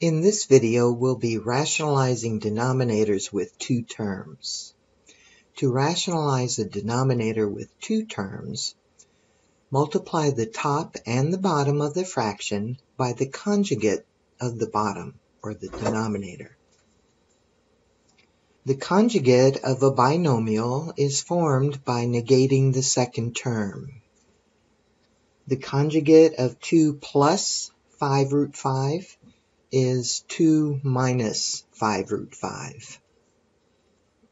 In this video, we'll be rationalizing denominators with two terms. To rationalize a denominator with two terms, multiply the top and the bottom of the fraction by the conjugate of the bottom, or the denominator. The conjugate of a binomial is formed by negating the second term. The conjugate of 2 plus 5 root 5 is 2 minus 5 root 5.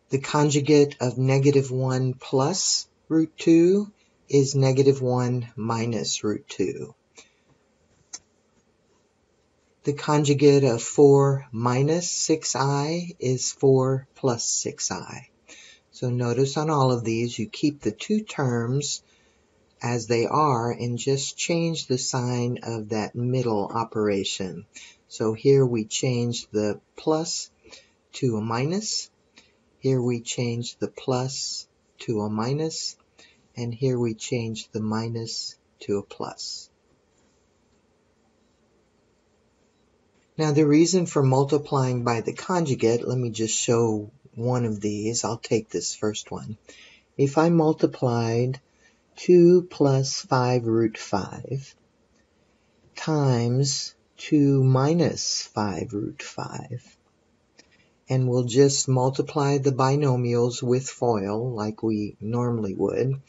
The conjugate of negative 1 plus root 2 is negative 1 minus root 2. The conjugate of 4 minus 6i is 4 plus 6i. So notice on all of these you keep the two terms as they are and just change the sign of that middle operation. So here we change the plus to a minus. Here we change the plus to a minus. And here we change the minus to a plus. Now the reason for multiplying by the conjugate, let me just show one of these. I'll take this first one. If I multiplied 2 plus 5 root 5 times 2 minus 5 root 5. And we'll just multiply the binomials with FOIL like we normally would.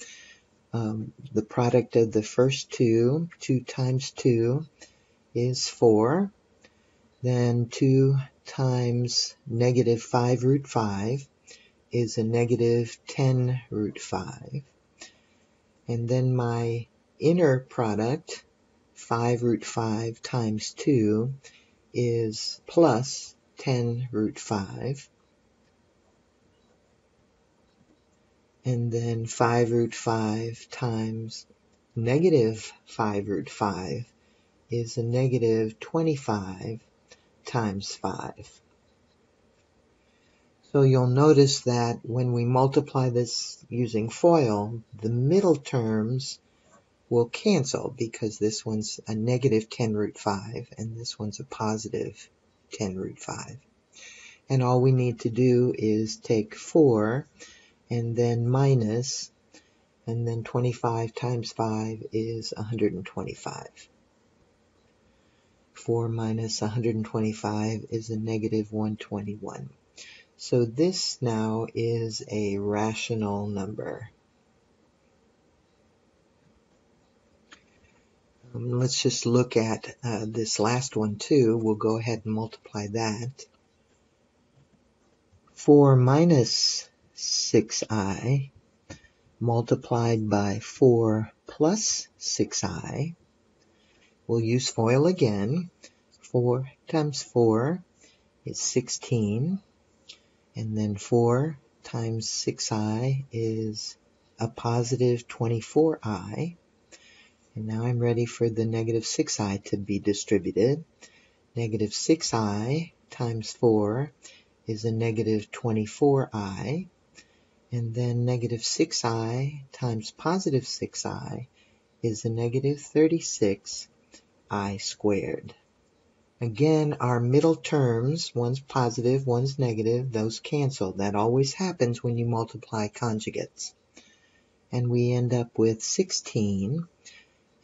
Um, the product of the first two, 2 times 2 is 4. Then 2 times negative 5 root 5 is a negative 10 root 5. And then my inner product 5 root 5 times 2 is plus 10 root 5. And then 5 root 5 times negative 5 root 5 is a negative 25 times 5. So you'll notice that when we multiply this using FOIL, the middle terms will cancel because this one's a negative 10 root 5 and this one's a positive 10 root 5. And all we need to do is take 4 and then minus and then 25 times 5 is 125. 4 minus 125 is a negative 121. So this now is a rational number. Um, let's just look at uh, this last one too. We'll go ahead and multiply that. 4 minus 6i multiplied by 4 plus 6i. We'll use FOIL again. 4 times 4 is 16. And then 4 times 6i is a positive 24i. And now I'm ready for the negative 6i to be distributed. Negative 6i times 4 is a negative 24i. And then negative 6i times positive 6i is a negative 36i squared. Again, our middle terms, one's positive, one's negative, those cancel. That always happens when you multiply conjugates. And we end up with 16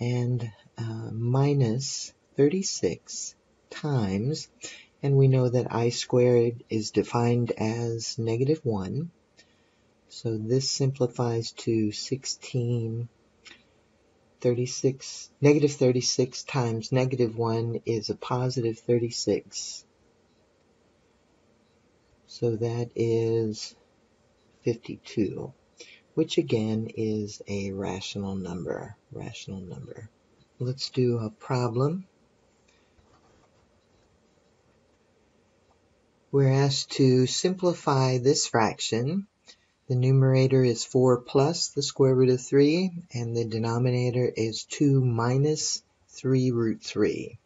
and uh, minus 36 times, and we know that i squared is defined as negative 1. So this simplifies to 16, 36, negative 36 times negative 1 is a positive 36. So that is 52 which again is a rational number. Rational number. Let's do a problem. We're asked to simplify this fraction. The numerator is 4 plus the square root of 3, and the denominator is 2 minus 3 root 3.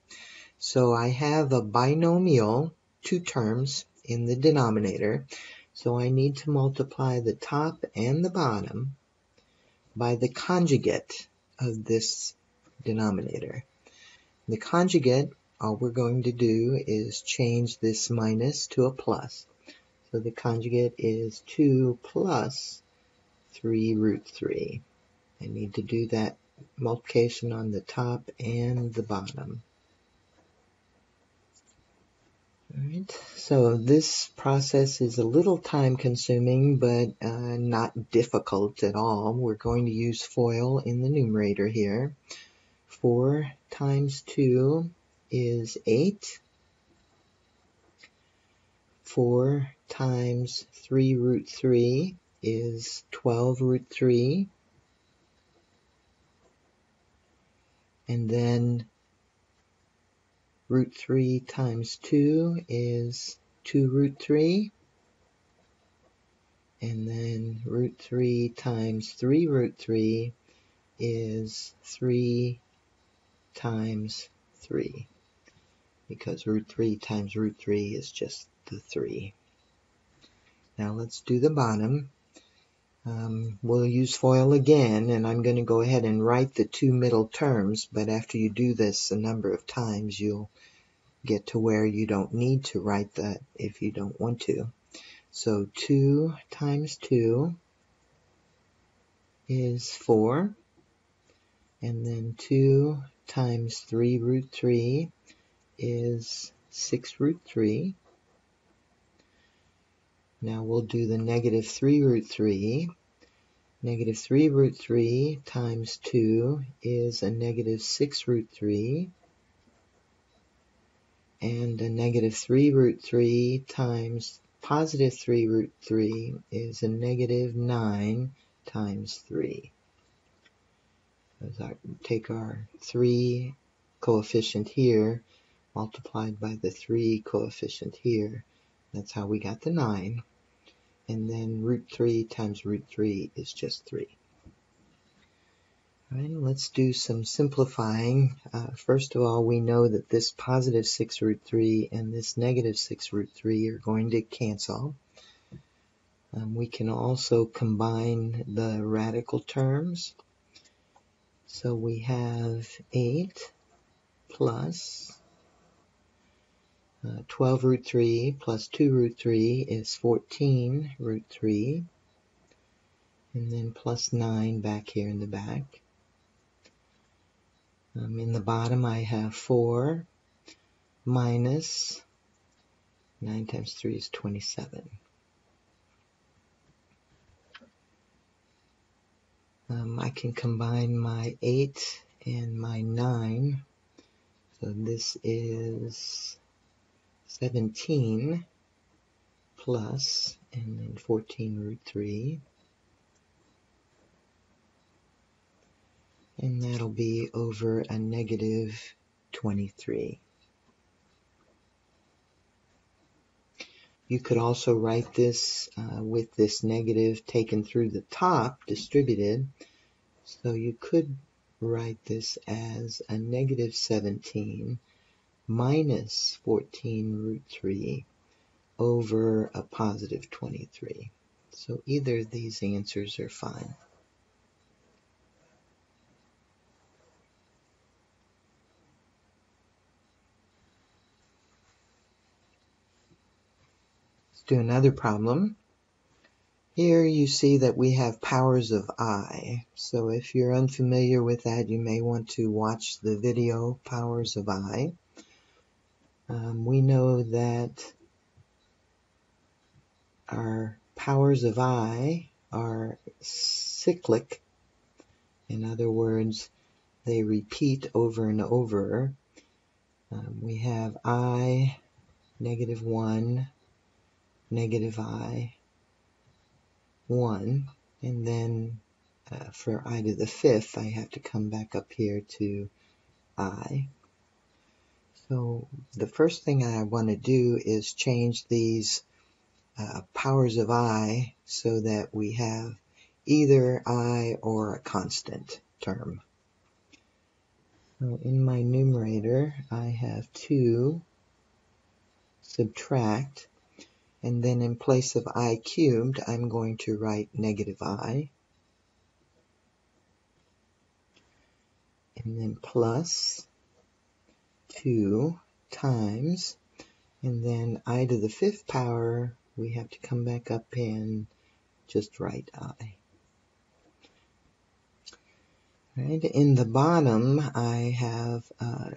So I have a binomial, two terms, in the denominator. So I need to multiply the top and the bottom by the conjugate of this denominator. The conjugate all we're going to do is change this minus to a plus. So the conjugate is 2 plus 3 root 3. I need to do that multiplication on the top and the bottom. Alright, so this process is a little time consuming, but uh, not difficult at all. We're going to use FOIL in the numerator here. 4 times 2 is 8. 4 times 3 root 3 is 12 root 3. And then root 3 times 2 is 2 root 3. And then root 3 times 3 root 3 is 3 times 3. Because root 3 times root 3 is just the 3. Now let's do the bottom. Um, we'll use FOIL again, and I'm going to go ahead and write the two middle terms, but after you do this a number of times, you'll get to where you don't need to write that if you don't want to. So 2 times 2 is 4, and then 2 times 3 root 3 is 6 root 3. Now we'll do the negative 3 root 3. Negative 3 root 3 times 2 is a negative 6 root 3. And a negative 3 root 3 times positive 3 root 3 is a negative 9 times 3. As I take our 3 coefficient here multiplied by the 3 coefficient here that's how we got the 9. And then root 3 times root 3 is just 3. All right, let's do some simplifying. Uh, first of all, we know that this positive 6 root 3 and this negative 6 root 3 are going to cancel. Um, we can also combine the radical terms. So we have 8 plus uh, 12 root 3 plus 2 root 3 is 14 root 3. And then plus 9 back here in the back. Um, in the bottom I have 4 minus 9 times 3 is 27. Um, I can combine my 8 and my 9. So this is 17 plus, and then 14 root 3. And that'll be over a negative 23. You could also write this uh, with this negative taken through the top, distributed. So you could write this as a negative 17 minus 14 root 3 over a positive 23. So either of these answers are fine. Let's do another problem. Here you see that we have powers of i. So if you're unfamiliar with that, you may want to watch the video Powers of i. Um, we know that our powers of I are cyclic. In other words, they repeat over and over. Um, we have I, negative 1, negative I, 1, and then uh, for I to the fifth, I have to come back up here to I. So the first thing I want to do is change these uh, powers of i so that we have either i or a constant term. So in my numerator, I have 2 subtract, and then in place of i cubed, I'm going to write negative i. And then plus 2 times, and then i to the fifth power, we have to come back up and just write i. Right, in the bottom, I have uh,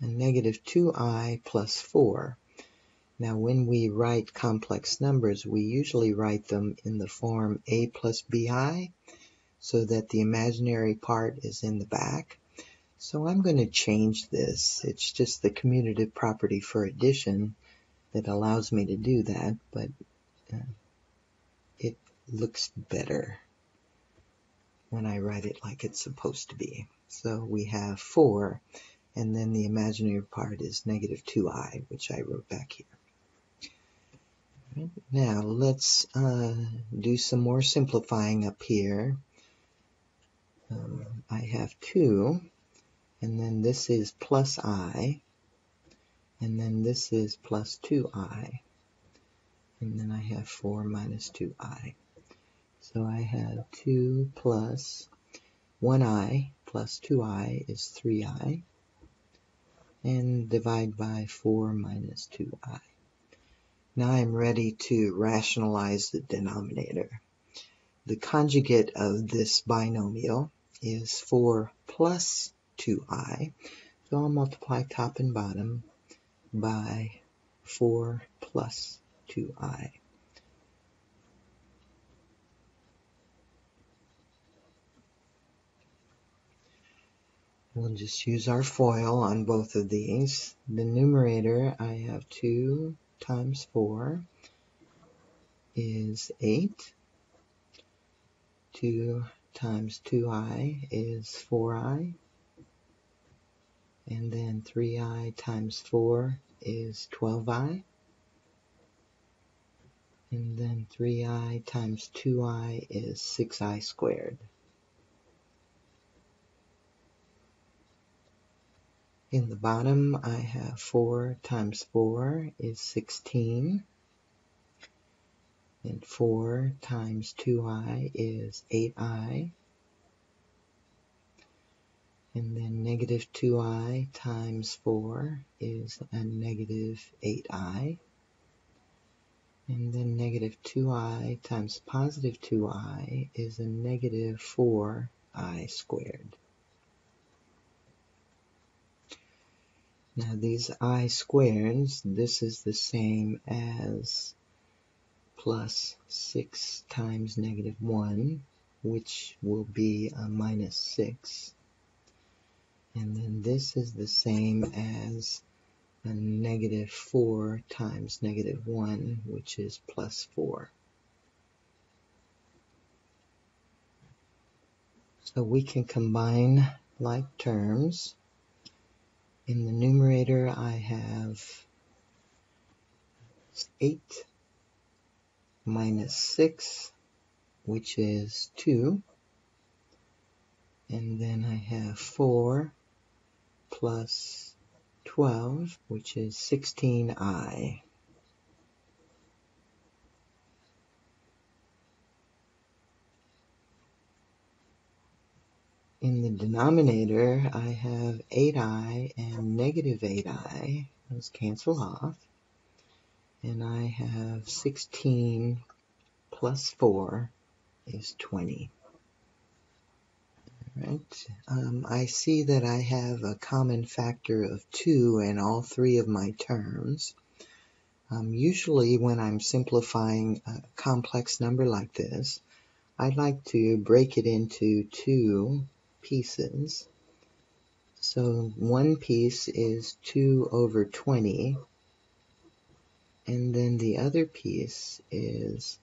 a negative 2i plus 4. Now, when we write complex numbers, we usually write them in the form a plus bi, so that the imaginary part is in the back. So I'm going to change this. It's just the commutative property for addition that allows me to do that, but uh, it looks better when I write it like it's supposed to be. So we have 4, and then the imaginary part is negative 2i, which I wrote back here. Now let's uh, do some more simplifying up here. Um, I have 2, and then this is plus i, and then this is plus 2i, and then I have 4 minus 2i. So I have 2 plus 1i plus 2i is 3i, and divide by 4 minus 2i. Now I'm ready to rationalize the denominator. The conjugate of this binomial is 4 plus 2i. So I'll multiply top and bottom by 4 plus 2i. We'll just use our FOIL on both of these. The numerator, I have 2 times 4 is 8. 2 times 2i is 4i. And then 3i times 4 is 12i. And then 3i times 2i is 6i squared. In the bottom, I have 4 times 4 is 16. And 4 times 2i is 8i. And then negative 2i times 4 is a negative 8i. And then negative 2i times positive 2i is a negative 4i squared. Now these i squareds, this is the same as plus 6 times negative 1, which will be a minus 6. And then this is the same as a negative 4 times negative 1, which is plus 4. So we can combine like terms. In the numerator, I have 8 minus 6, which is 2. And then I have 4 plus 12, which is 16i. In the denominator, I have 8i and negative 8i. Those cancel off. And I have 16 plus 4 is 20. Right. Um, I see that I have a common factor of 2 in all three of my terms. Um, usually when I'm simplifying a complex number like this, I like to break it into two pieces. So one piece is 2 over 20, and then the other piece is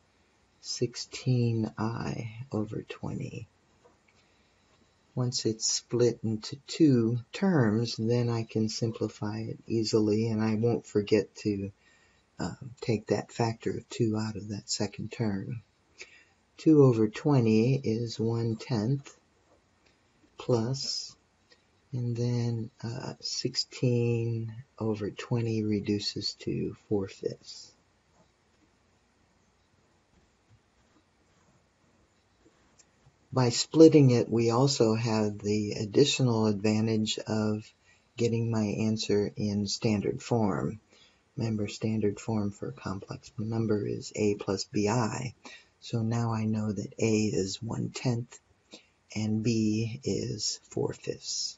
16i over 20. Once it's split into two terms, then I can simplify it easily, and I won't forget to uh, take that factor of 2 out of that second term. 2 over 20 is 1 tenth, plus, and then uh, 16 over 20 reduces to 4 fifths. By splitting it, we also have the additional advantage of getting my answer in standard form. Remember, standard form for a complex number is a plus bi. So now I know that a is one tenth and b is four fifths.